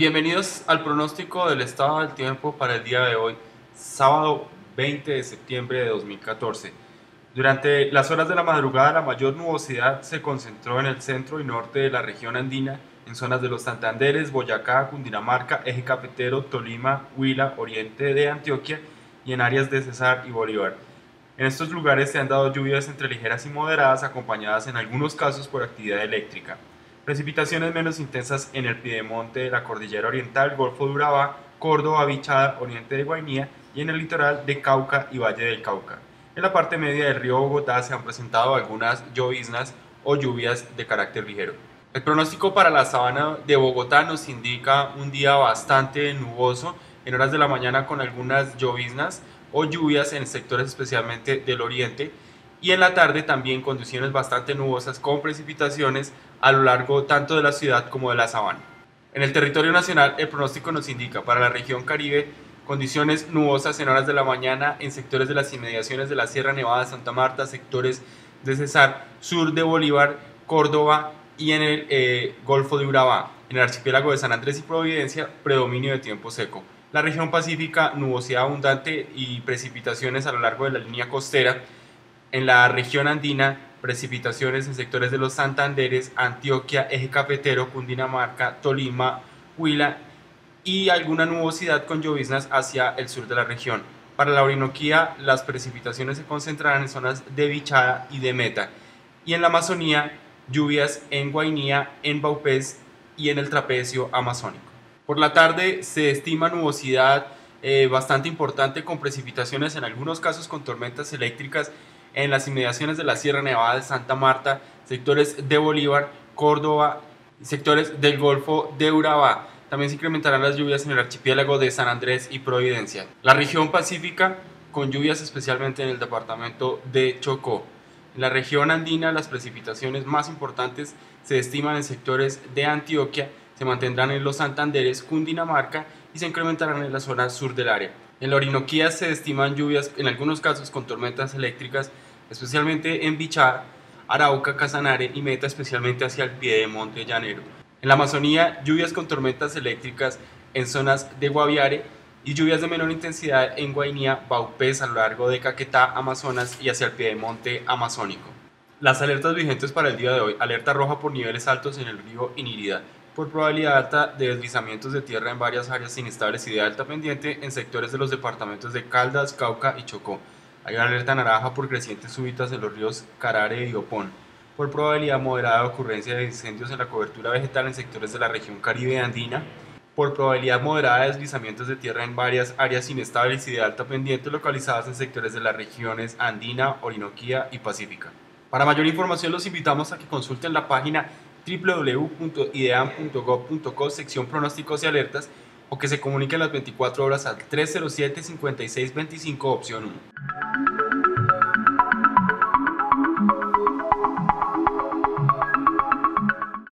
Bienvenidos al pronóstico del estado del tiempo para el día de hoy, sábado 20 de septiembre de 2014. Durante las horas de la madrugada la mayor nubosidad se concentró en el centro y norte de la región andina, en zonas de los Santanderes, Boyacá, Cundinamarca, Eje Cafetero, Tolima, Huila, Oriente de Antioquia y en áreas de Cesar y Bolívar. En estos lugares se han dado lluvias entre ligeras y moderadas acompañadas en algunos casos por actividad eléctrica. Precipitaciones menos intensas en el piedemonte de la cordillera oriental, Golfo de Urabá, Córdoba, Bichada, Oriente de Guainía y en el litoral de Cauca y Valle del Cauca. En la parte media del río Bogotá se han presentado algunas lloviznas o lluvias de carácter ligero. El pronóstico para la sabana de Bogotá nos indica un día bastante nuboso en horas de la mañana con algunas lloviznas o lluvias en sectores especialmente del oriente y en la tarde también condiciones bastante nubosas con precipitaciones a lo largo tanto de la ciudad como de la sabana. En el territorio nacional el pronóstico nos indica para la región Caribe condiciones nubosas en horas de la mañana en sectores de las inmediaciones de la Sierra Nevada Santa Marta, sectores de Cesar, sur de Bolívar, Córdoba y en el eh, Golfo de Urabá. En el archipiélago de San Andrés y Providencia, predominio de tiempo seco. La región pacífica, nubosidad abundante y precipitaciones a lo largo de la línea costera en la región andina, precipitaciones en sectores de los Santanderes, Antioquia, Eje Cafetero, Cundinamarca, Tolima, Huila y alguna nubosidad con lloviznas hacia el sur de la región. Para la Orinoquía, las precipitaciones se concentrarán en zonas de Bichada y de Meta. Y en la Amazonía, lluvias en Guainía, en Baupés y en el trapecio amazónico. Por la tarde se estima nubosidad eh, bastante importante con precipitaciones en algunos casos con tormentas eléctricas en las inmediaciones de la Sierra Nevada de Santa Marta, sectores de Bolívar, Córdoba, sectores del Golfo de Urabá. También se incrementarán las lluvias en el archipiélago de San Andrés y Providencia. La región pacífica con lluvias especialmente en el departamento de Chocó. En la región andina las precipitaciones más importantes se estiman en sectores de Antioquia, se mantendrán en los Santanderes, Cundinamarca y se incrementarán en la zona sur del área. En la Orinoquía se estiman lluvias, en algunos casos con tormentas eléctricas, especialmente en Bichar, Arauca, Casanare y Meta, especialmente hacia el pie de Monte Llanero. En la Amazonía, lluvias con tormentas eléctricas en zonas de Guaviare y lluvias de menor intensidad en Guainía, Baupés, a lo largo de Caquetá, Amazonas y hacia el pie de Monte Amazónico. Las alertas vigentes para el día de hoy, alerta roja por niveles altos en el río Inirida, por probabilidad alta de deslizamientos de tierra en varias áreas inestables y de alta pendiente en sectores de los departamentos de Caldas, Cauca y Chocó. Hay alerta naranja por crecientes súbitas en los ríos Carare y Opón. Por probabilidad moderada de ocurrencia de incendios en la cobertura vegetal en sectores de la región Caribe andina. Por probabilidad moderada de deslizamientos de tierra en varias áreas inestables y de alta pendiente localizadas en sectores de las regiones andina, Orinoquía y Pacífica. Para mayor información los invitamos a que consulten la página www.ideam.gov.co sección pronósticos y alertas o que se comuniquen las 24 horas al 307 5625 opción 1.